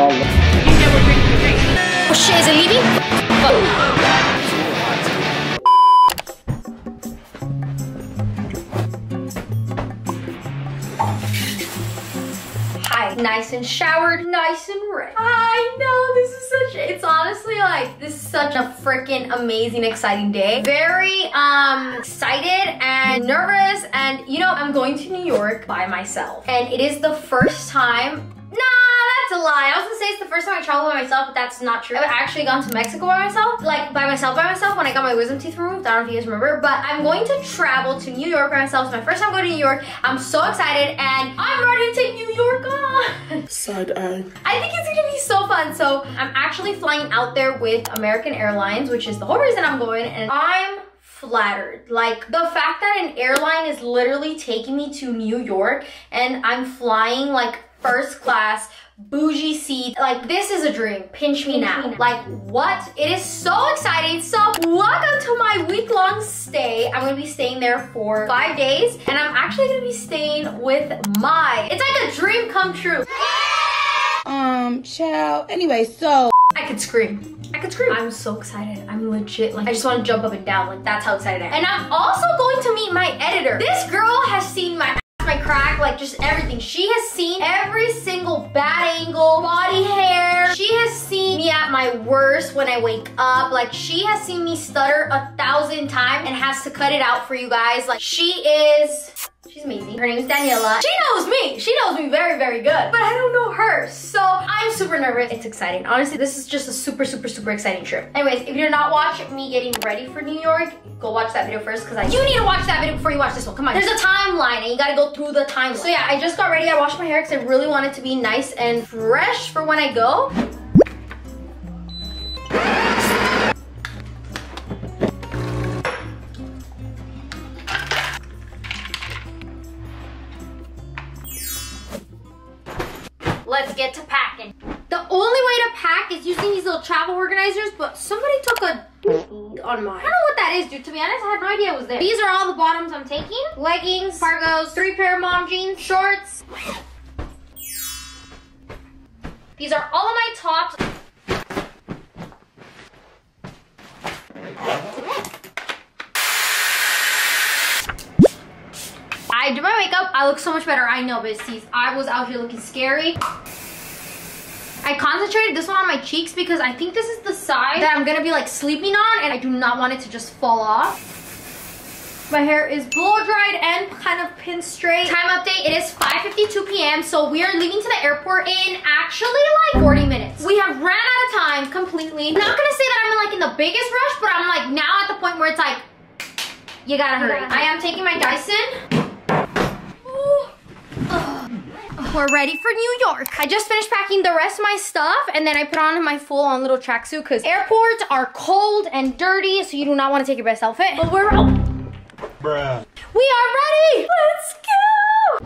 Oh shit, is it leaving? Hi, nice and showered, nice and ready. I know this is such. It's honestly like this is such a freaking amazing, exciting day. Very um excited and nervous, and you know I'm going to New York by myself, and it is the first time. Lie. I was gonna say it's the first time I travel by myself, but that's not true. I've actually gone to Mexico by myself, like by myself, by myself when I got my wisdom teeth removed. I don't know if you guys remember, but I'm going to travel to New York by myself. It's my first time going to New York. I'm so excited and I'm ready to take New York on. Side eye. I think it's gonna be so fun. So I'm actually flying out there with American Airlines, which is the whole reason I'm going, and I'm flattered. Like the fact that an airline is literally taking me to New York and I'm flying like first class bougie seat like this is a dream pinch me now like what it is so exciting so welcome to my week-long stay i'm gonna be staying there for five days and i'm actually gonna be staying with my it's like a dream come true Um, child. Anyway, so I could scream. I could scream. I'm so excited. I'm legit like I just want to jump up and down. Like that's how excited I am. And I'm also going to meet my editor. This girl has seen my my crack, like just everything. She has seen every single bad angle, body hair. She has seen me at my worst when I wake up. Like she has seen me stutter a thousand times and has to cut it out for you guys. Like she is She's amazing. Her name is Daniela. She knows me. She knows me very, very good. But I don't know her. So I'm super nervous. It's exciting. Honestly, this is just a super, super, super exciting trip. Anyways, if you're not watching me getting ready for New York, go watch that video first because I you need to watch that video before you watch this one. Come on. There's a timeline and you gotta go through the timeline. So yeah, I just got ready. I washed my hair because I really want it to be nice and fresh for when I go. On mine. I don't know what that is, dude. To be honest, I had no idea it was there. These are all the bottoms I'm taking. Leggings, cargos, three pair of mom jeans, shorts. These are all of my tops. I did my makeup. I look so much better. I know, besties. I was out here looking scary. I concentrated this one on my cheeks because I think this is the side that I'm gonna be like sleeping on and I do not want it to just fall off. My hair is blow dried and kind of pin straight. Time update, it is 5.52 p.m. So we are leaving to the airport in actually like 40 minutes. We have ran out of time completely. Not gonna say that I'm like in the biggest rush, but I'm like now at the point where it's like, you gotta hurry. I am taking my Dyson. Ooh. Ugh. We're ready for New York. I just finished packing the rest of my stuff and then I put on my full on little tracksuit because airports are cold and dirty, so you do not want to take your best outfit. But we're out. Bruh. We are ready. Let's go.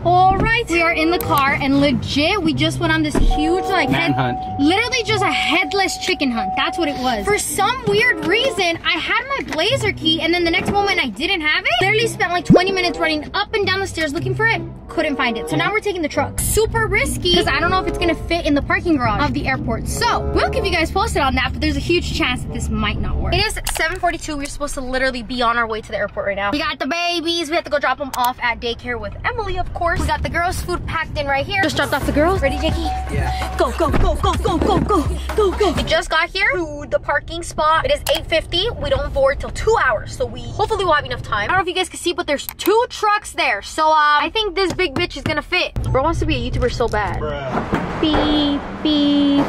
All right, we are in the car and legit, we just went on this huge like head- Manhunt. literally just a headless chicken hunt. That's what it was. For some weird reason, I had my blazer key and then the next moment I didn't have it. Literally spent like 20 minutes running up and down the stairs looking for it. Couldn't find it. So now we're taking the truck. Super risky because I don't know if it's gonna fit in the parking garage of the airport. So we'll keep you guys posted on that, but there's a huge chance that this might not work. It is 7.42. We're supposed to literally be on our way to the airport right now. We got the babies. We have to go drop them off at daycare with Emily, of course. We got the girls' food packed in right here. Just dropped off the girls. Ready, Jakey? Yeah. Go, go, go, go, go, go, go, go, go. We just got here to the parking spot. It is 8.50. We don't board till two hours, so we hopefully will have enough time. I don't know if you guys can see, but there's two trucks there. So um, I think this big bitch is gonna fit. Bro wants to be a YouTuber so bad. Bruh. Beep, beep.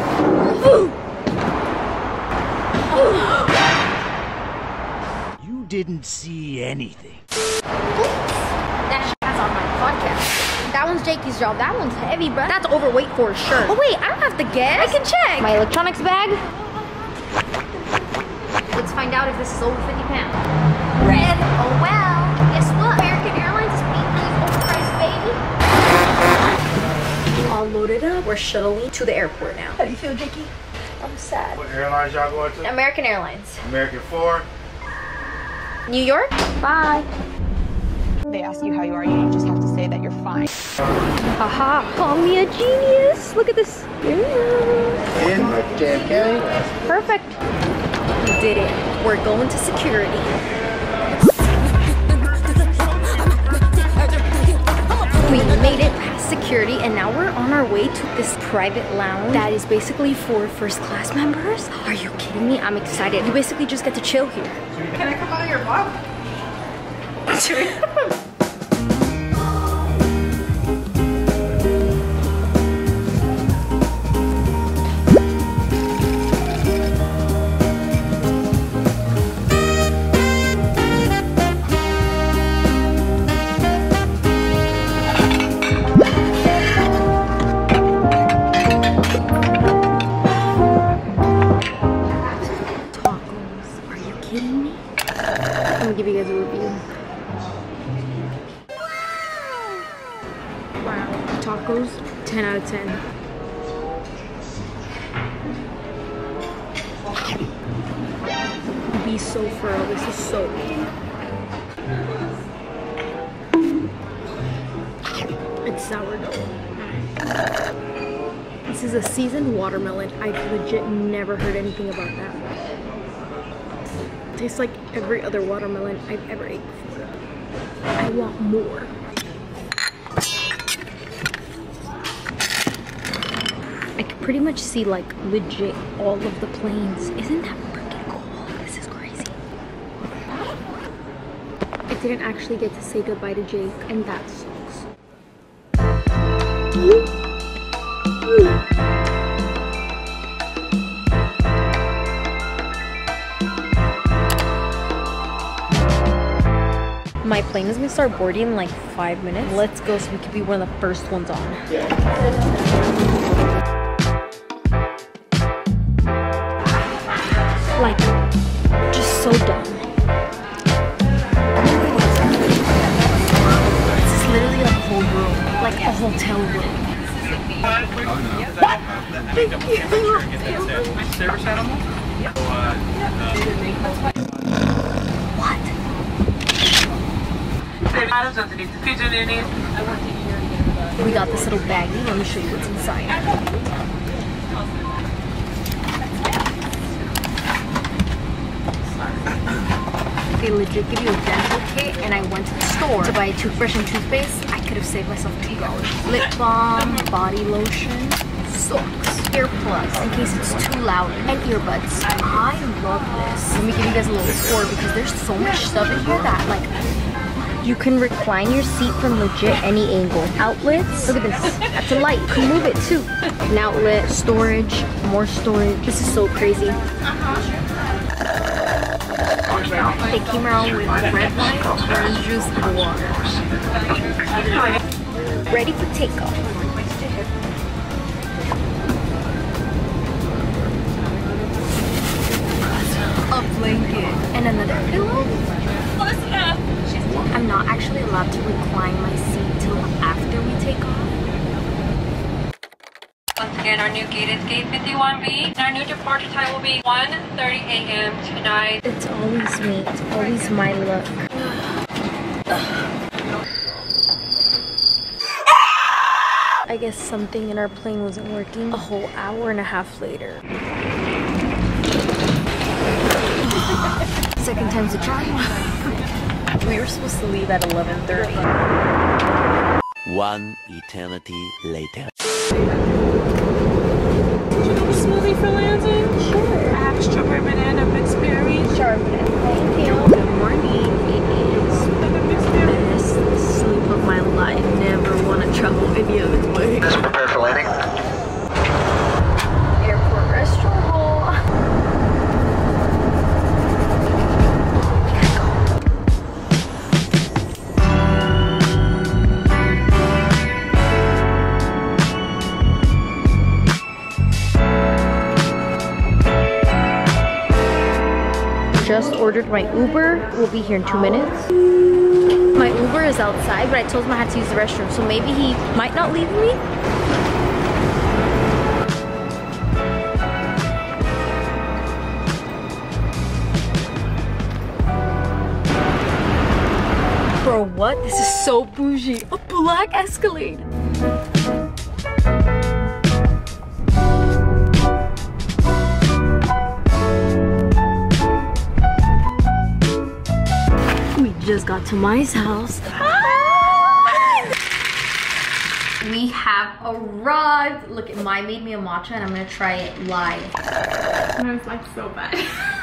You didn't see anything. That shit has on my podcast. That one's Jakey's job. That one's heavy, bro. That's overweight for sure. Oh wait, I don't have to guess. I can check. My electronics bag. Let's find out if this is over 50 pounds. Red. Oh well. Guess what? American Airlines is paying for these overpriced baby. All loaded up. We're shuttling to the airport now. How do you feel, Jakey? I'm sad. What airlines y'all going to? American Airlines. American 4. New York? Bye. they ask you how you are, you just have to say fine. Haha, call me a genius. Look at this. In JFK. Perfect. We did it. We're going to security. We made it past security and now we're on our way to this private lounge that is basically for first class members. Are you kidding me? I'm excited. You basically just get to chill here. Can I come out of your vlog? This is a seasoned watermelon. I've legit never heard anything about that. Tastes like every other watermelon I've ever ate before. I want more. I can pretty much see like legit all of the planes. Isn't that freaking cool? This is crazy. I didn't actually get to say goodbye to Jake and that plane is gonna start boarding in like five minutes. Let's go so we can be one of the first ones on. Like, just so dumb. This is literally a whole room, like a hotel room. What? We got this little baggie. Let me show you what's inside. They legit give you a dental kit, and I went to the store to buy a toothbrush and toothpaste. I could have saved myself two dollars. Lip balm, body lotion, socks, earplugs in case it's too loud, and earbuds. I love this. Let me give you guys a little tour because there's so much stuff in here that like you can recline your seat from legit any angle. Outlets, look at this. That's a light. You can move it too. An outlet, storage, more storage. This is so crazy. They came around with red wine, orange juice, and water. Ready for takeoff. A blanket and another pillow. I'm not actually allowed to recline my seat till after we take off. Once again, our new gate is gate 51B. And our new departure time will be 1.30 a.m. tonight. It's always me. It's always my look. I guess something in our plane wasn't working a whole hour and a half later. Second time's a charm. we were supposed to leave at 11.30. One eternity later. Smoothie for Landon? Sure. I have strawberry banana mixed berry. Charbonnet. Thank you. Good morning. It is the best sleep of my life. Never want to travel any other way. Prepare for landing. Ordered my Uber. We'll be here in two minutes. My Uber is outside, but I told him I had to use the restroom, so maybe he might not leave me. Bro, what? This is so bougie. A black Escalade. Got to my house. We have arrived. Look, my made me a matcha and I'm gonna try it live. It's like so bad.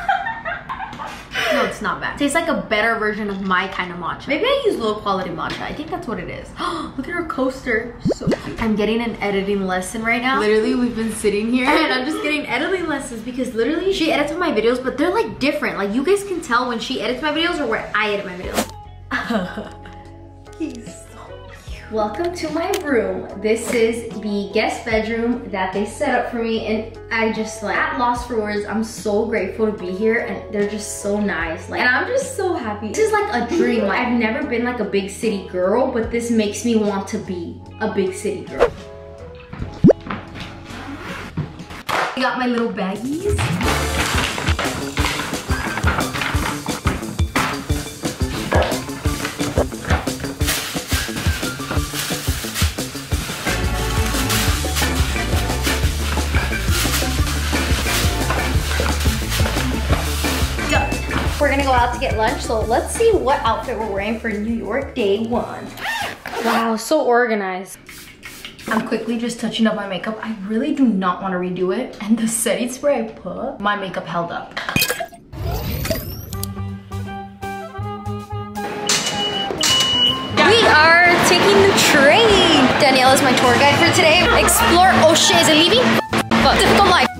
No, it's not bad. Tastes like a better version of my kind of matcha. Maybe I use low quality matcha. I think that's what it is. Look at her coaster. So cute. I'm getting an editing lesson right now. Literally, we've been sitting here and I'm just getting editing lessons because literally she edits my videos, but they're like different. Like you guys can tell when she edits my videos or where I edit my videos. He's so cute. Welcome to my room. This is the guest bedroom that they set up for me and I just like at lost for words. I'm so grateful to be here and they're just so nice. Like and I'm just so happy. This is like a dream. Like I've never been like a big city girl, but this makes me want to be a big city girl. I got my little baggies. Gonna go out to get lunch, so let's see what outfit we're wearing for New York day one. Wow, so organized. I'm quickly just touching up my makeup. I really do not want to redo it. And the setting spray I put, my makeup held up. We are taking the train. Daniela is my tour guide for today. Explore. Shit, is it leaving? Fuck. Difficult life.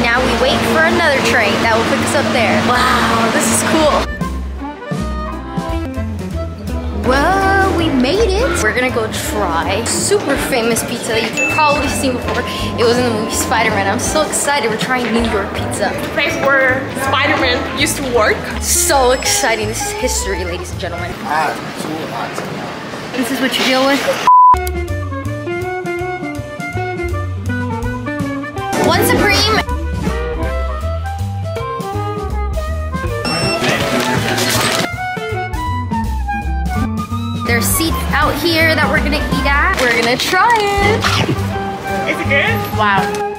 Now we wait for another train that will pick us up there. Wow, this is cool. Well, we made it. We're gonna go try super famous pizza that you've probably seen before. It was in the movie Spider-Man. I'm so excited. We're trying New York pizza. The place where Spider-Man used to work. So exciting. This is history, ladies and gentlemen. This is what you deal with. One Supreme. There's seats out here that we're gonna eat at. We're gonna try it. Is it good? Wow.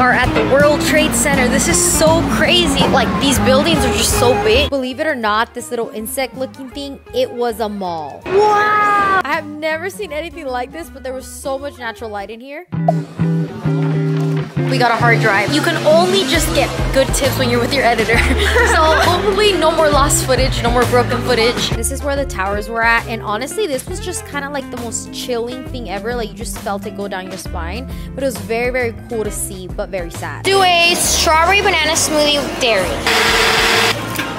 Are at the World Trade Center. This is so crazy. Like these buildings are just so big. Believe it or not, this little insect looking thing, it was a mall. Wow! I have never seen anything like this, but there was so much natural light in here. We got a hard drive. You can only just get good tips when you're with your editor. so hopefully no more lost footage, no more broken footage. This is where the towers were at. And honestly, this was just kind of like the most chilling thing ever. Like you just felt it go down your spine. But it was very, very cool to see, but very sad. Do a strawberry banana smoothie with dairy.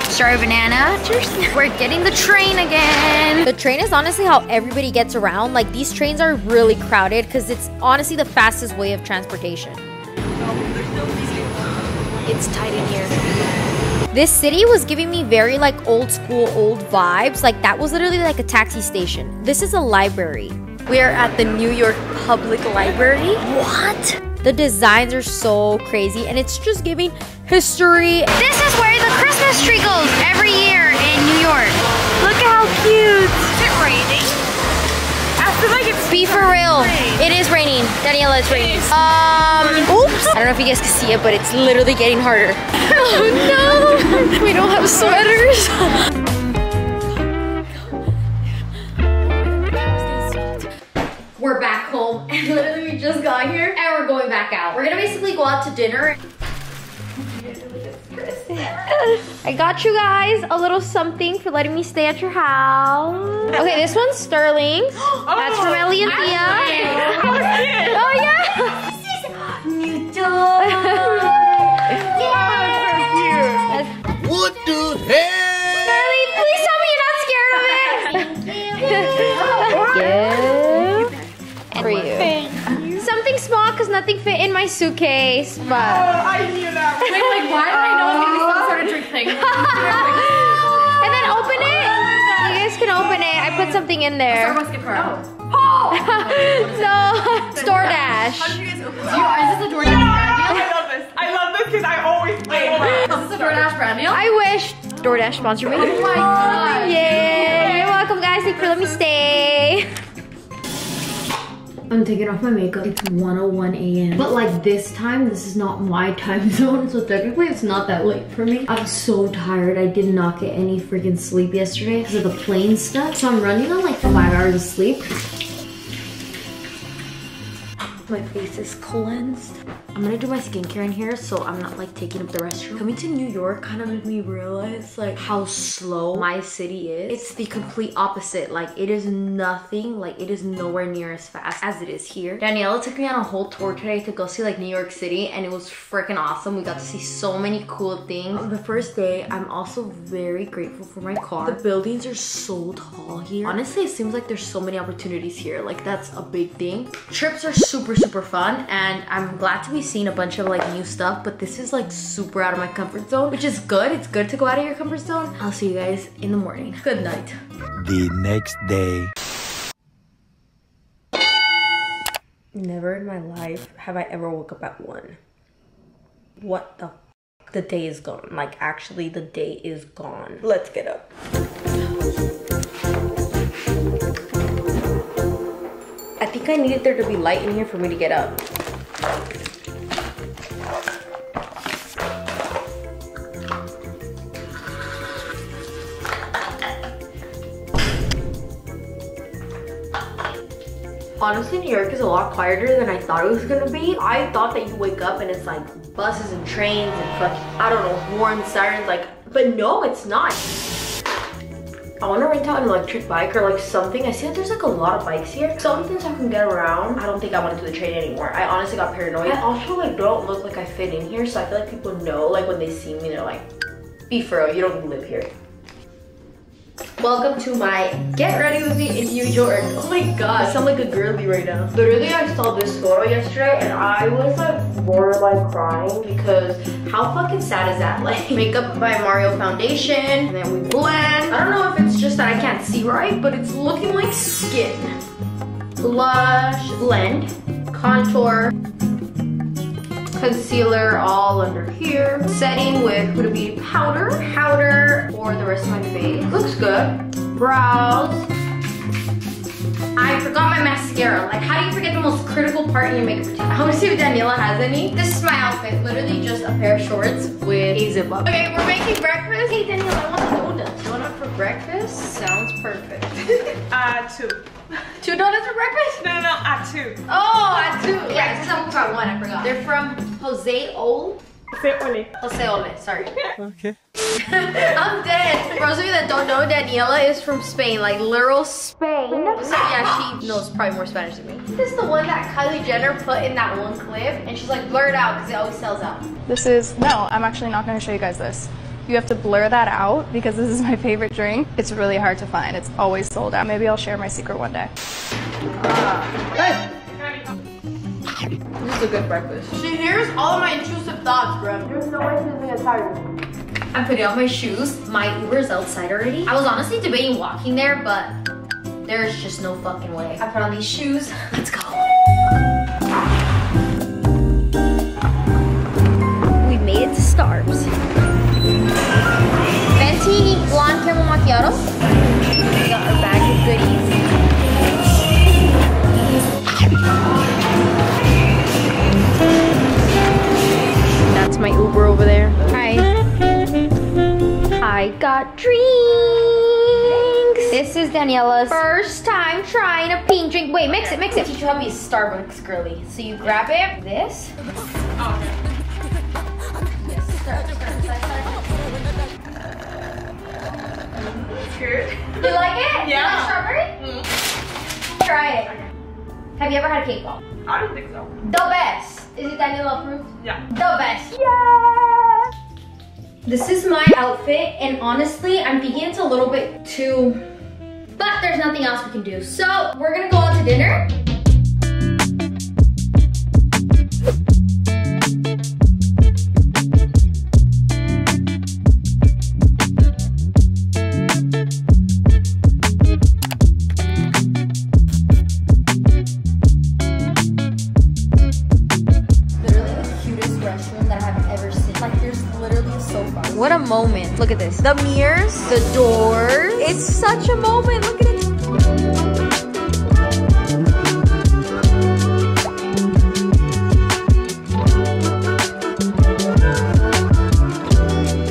Strawberry banana. We're getting the train again. The train is honestly how everybody gets around. Like these trains are really crowded because it's honestly the fastest way of transportation. It's tight in here. This city was giving me very like old school, old vibes. Like that was literally like a taxi station. This is a library. We are at the New York Public Library. What? The designs are so crazy and it's just giving history. This is where the Christmas tree goes every year in New York. Look at how cute. Is it raining? Like it's Be for real. It is raining. Daniela, it's raining. Um, oops. I don't know if you guys can see it, but it's literally getting harder. oh no. We don't have sweaters. We're back home and literally we just got here and we're going back out. We're gonna basically go out to dinner. I got you guys a little something for letting me stay at your house. Okay, this one's Sterling. That's from Ellie and Thea. Oh yeah. This is new dog. What the hell? Nothing fit in my suitcase, but. Oh, I knew that. Wait, like, why did I know it was gonna be some sort of drink thing? and then open it. You guys can open it. I put something in there. Starbucks gift card. no, DoorDash. How did you guys open this? Is this a DoorDash brand deal? I love this. I love this because I always wait. Is this a DoorDash brand deal? I wish DoorDash sponsored me. Oh my god. Yeah, you're welcome, guys. Thank you for letting me stay. I'm taking off my makeup. It's 101 a.m. But like this time, this is not my time zone. So technically it's not that late for me. I'm so tired. I did not get any freaking sleep yesterday because of the plane stuff. So I'm running on like five hours of sleep. My face is cleansed. I'm gonna do my skincare in here so I'm not like taking up the restroom. Coming to New York kind of made me realize like how slow my city is. It's the complete opposite. Like it is nothing, like it is nowhere near as fast as it is here. Daniela took me on a whole tour today to go see like New York City and it was freaking awesome. We got to see so many cool things. The first day, I'm also very grateful for my car. The buildings are so tall here. Honestly, it seems like there's so many opportunities here. Like that's a big thing. Trips are super, super fun and I'm glad to be seeing a bunch of like new stuff, but this is like super out of my comfort zone, which is good. It's good to go out of your comfort zone. I'll see you guys in the morning. Good night. The next day. Never in my life have I ever woke up at one. What the f- The day is gone. Like, actually, the day is gone. Let's get up. I think I needed there to be light in here for me to get up. Honestly, New York is a lot quieter than I thought it was gonna be. I thought that you wake up and it's like buses and trains and fucking, I don't know, horns, sirens, like, but no, it's not. I want to rent out an electric bike or like something. I see that there's like a lot of bikes here. Something so I can get around. I don't think I want to do the train anymore. I honestly got paranoid. I also like don't look like I fit in here. So I feel like people know like when they see me, they're like, be for real, you don't live here. Welcome to my get ready with me in New York. Oh my god, I sound like a girly right now. Literally, I saw this photo yesterday and I was like borderline crying because how fucking sad is that? Like makeup by Mario Foundation and then we blend. I don't know if it's just that I can't see right, but it's looking like skin. Blush, blend, contour, concealer all under here. Setting with Huda Beauty powder. Powder for the rest of my face. Looks good. Brows. I forgot my mascara. Like, how do you forget the most critical part in your makeup routine? I want to see if Daniela has any. This is my outfit. Literally just a pair of shorts with a zip up. Okay, we're making breakfast. Hey, Daniela, I want the donuts. Donut for breakfast? Sounds perfect. Uh, two. Two donuts for breakfast? No, no, no, at two. Oh, I do. Yeah, because I'm about one. I forgot. They're from Jose Ole. Say ole. Jose Ole, sorry. Okay. I'm dead. For those of you that don't know, Daniela is from Spain, like literal Spain. So yeah, she knows probably more Spanish than me. This is the one that Kylie Jenner put in that one clip, and she's like, blur it out because it always sells out. This is, no, I'm actually not going to show you guys this. You have to blur that out because this is my favorite drink. It's really hard to find. It's always sold out. Maybe I'll share my secret one day. This is a good breakfast. She hears all of my intrusive thoughts, bro. There's no way she's gonna tired. I'm putting on my shoes. My Uber's outside already. I was honestly debating walking there, but there's just no fucking way. I put on these shoes. Let's go. Got drinks. This is Daniela's first time trying a pink drink. Wait, mix it, mix it. Teach you how to be Starbucks girly. So you grab it, this. Yes, start, start, start, start. You like it? You like strawberry? Mm-hmm. Try it. Have you ever had a cake pop? I don't think so. The best. Is it Daniela approved? Yeah. The best. Yeah. This is my outfit, and honestly, I'm thinking it's a little bit too. But there's nothing else we can do. So we're gonna go out to dinner. The mirrors, the doors. It's such a moment. Look at it.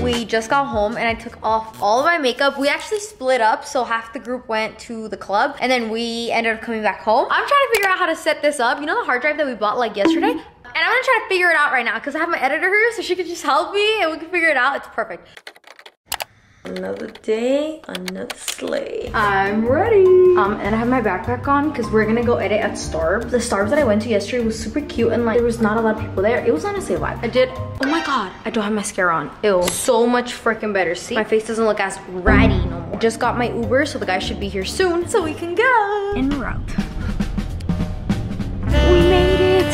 We just got home and I took off all of my makeup. We actually split up, so half the group went to the club and then we ended up coming back home. I'm trying to figure out how to set this up. You know the hard drive that we bought like yesterday? And I'm gonna try to figure it out right now because I have my editor here so she could just help me and we can figure it out. It's perfect. Another day, another sleigh. I'm ready. Um, and I have my backpack on because we're gonna go edit at Starbucks. The Starbucks that I went to yesterday was super cute and like there was not a lot of people there. It was honestly a vibe. I did, oh my God, I don't have mascara on. Ew, so much freaking better. See, my face doesn't look as ratty no more. Just got my Uber, so the guy should be here soon so we can go. En route. We made it.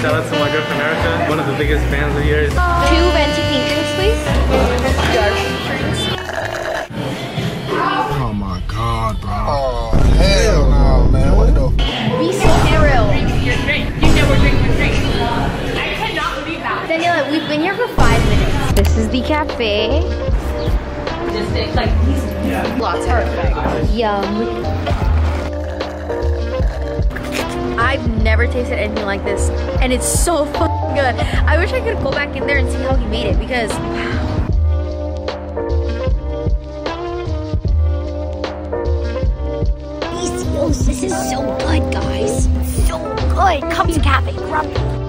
Shout out to my girl from America, one of the biggest fans of yours. Two venti pink drinks, please. Bro. Oh, hell no, man. What the Be so real. Your drink. You we're drinking a drink. I cannot believe that. Daniela, we've been here for five minutes. This is the cafe. Just like these lots perfect. Yum. I've never tasted anything like this, and it's so good. I wish I could go back in there and see how he made it because wow. This is so good, guys. So good. Come to Cafe Grumpy.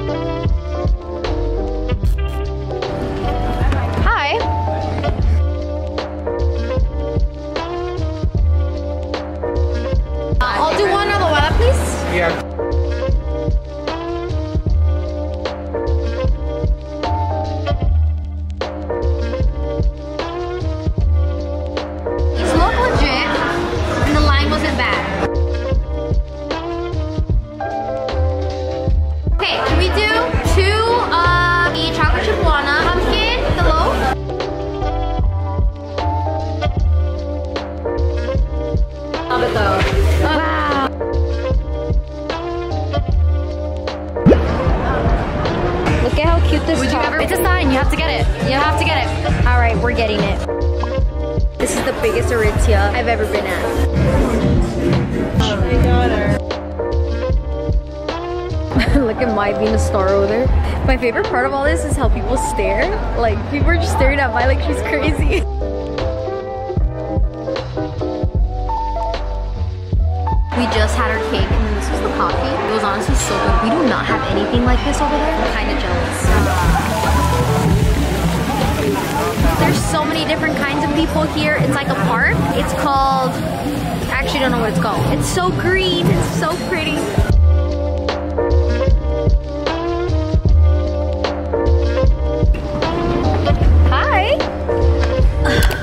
Love it though. Wow. Look at how cute this Would top is. It's a sign. You have to get it. You have to get it. All right, we're getting it. This is the biggest Aritzia I've ever been at. Oh my god. Look at my being a star over there. My favorite part of all this is how people stare. Like, people are just staring at my like she's crazy. just had our cake and this was the coffee. It was honestly so good. We do not have anything like this over there. I'm kind of jealous. There's so many different kinds of people here. It's like a park. It's called, I actually don't know what it's called. It's so green, it's so pretty. Hi.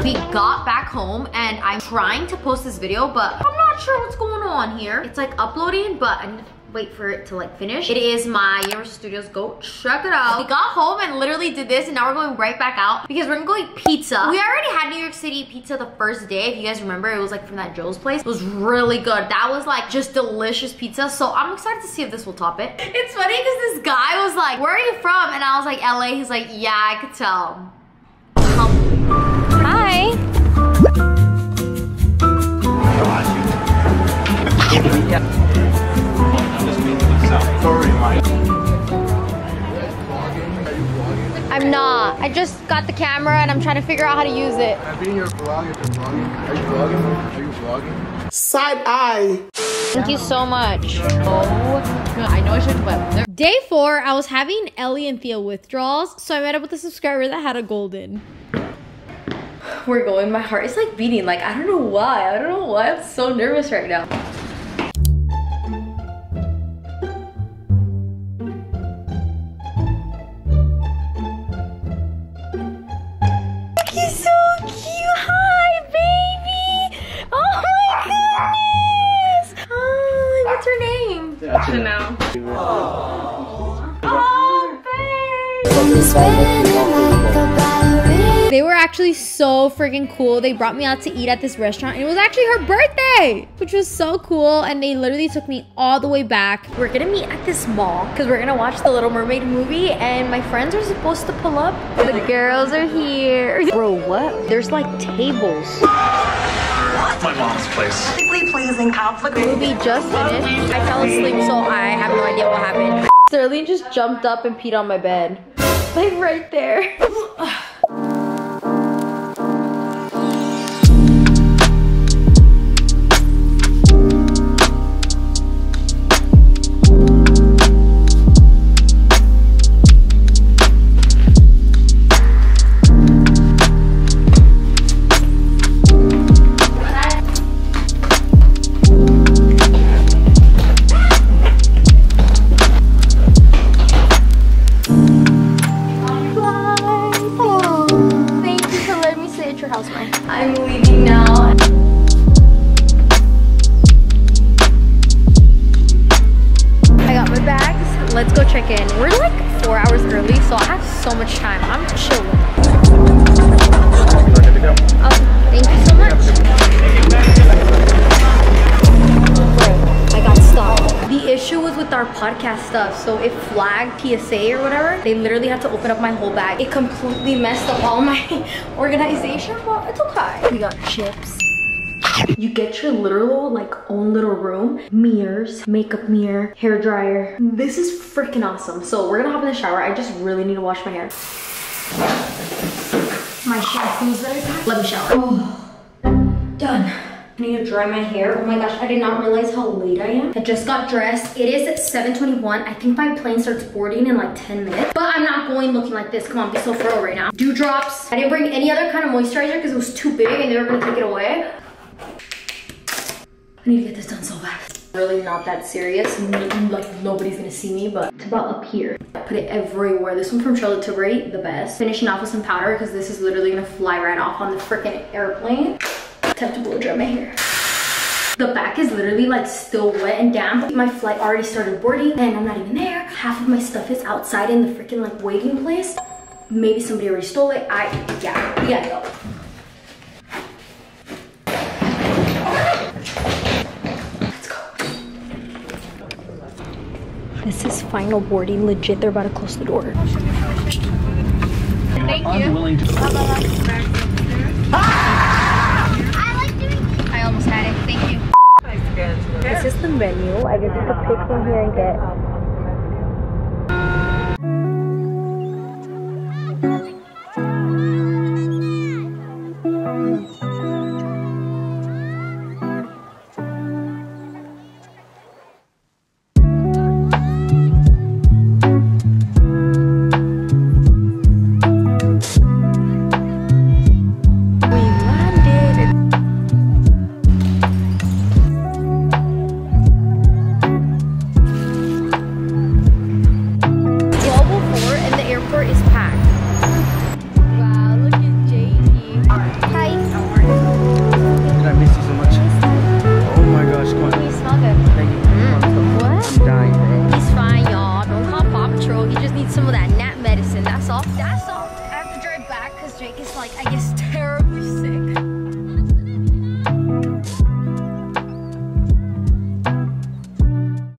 We got back home and I'm trying to post this video, but I'm not sure what's going on here. It's like uploading, but I need to wait for it to like finish. It is my Universal Studios Go. Check it out. We got home and literally did this and now we're going right back out because we're gonna go eat pizza. We already had New York City pizza the first day. If you guys remember, it was like from that Joe's place. It was really good. That was like just delicious pizza. So I'm excited to see if this will top it. It's funny because this guy was like, where are you from? And I was like, LA. He's like, yeah, I could tell. Hi. I'm not. I just got the camera and I'm trying to figure out how to use it. I've been here vlogging. Vlogging. Are you vlogging? Are you vlogging? Side eye. Thank you so much. Oh, I know I should, but Day four, I was having Ellie and Thea withdrawals, so I met up with a subscriber that had a golden. We're going. My heart is like beating. Like, I don't know why. I don't know why. I'm so nervous right now. Name? Chanel. Oh. They were actually so freaking cool. They brought me out to eat at this restaurant and it was actually her birthday, which was so cool. And they literally took me all the way back. We're gonna meet at this mall because we're gonna watch the Little Mermaid movie and my friends are supposed to pull up. The girls are here. Bro, what? There's like tables. My mom's place. pleasing conflict. movie just finished. I fell asleep, so I have no idea what happened. Sterling just jumped up and peed on my bed. Like right there. We're like four hours early, so I have so much time. I'm chilling. Oh, thank you so much. Bro, I got stopped. The issue was with our podcast stuff, so it flagged TSA or whatever. They literally had to open up my whole bag. It completely messed up all my organization, but it's okay. We got chips. You get your literal like own little room, mirrors, makeup mirror, hair dryer. This is freaking awesome. So we're gonna hop in the shower. I just really need to wash my hair. My shampoos that I packed. Let me shower. Oh, done. I need to dry my hair. Oh my gosh, I did not realize how late I am. I just got dressed. It is at 7.21. I think my plane starts boarding in like 10 minutes. But I'm not going looking like this. Come on, be so thorough right now. Dew drops. I didn't bring any other kind of moisturizer because it was too big and they were gonna take it away. I need to get this done so fast. Really not that serious. Like nobody's gonna see me, but it's about up here. I put it everywhere. This one from Charlotte Tilbury, the best. Finishing off with some powder because this is literally gonna fly right off on the freaking airplane. Time to blow dry my hair. The back is literally like still wet and damp. My flight already started boarding and I'm not even there. Half of my stuff is outside in the freaking like waiting place. Maybe somebody already stole it. I, yeah, we gotta go. This final boarding. Legit, they're about to close the door. Thank you. Ah! I almost had it. Thank you. This is the menu. I guess you could pick from here and get.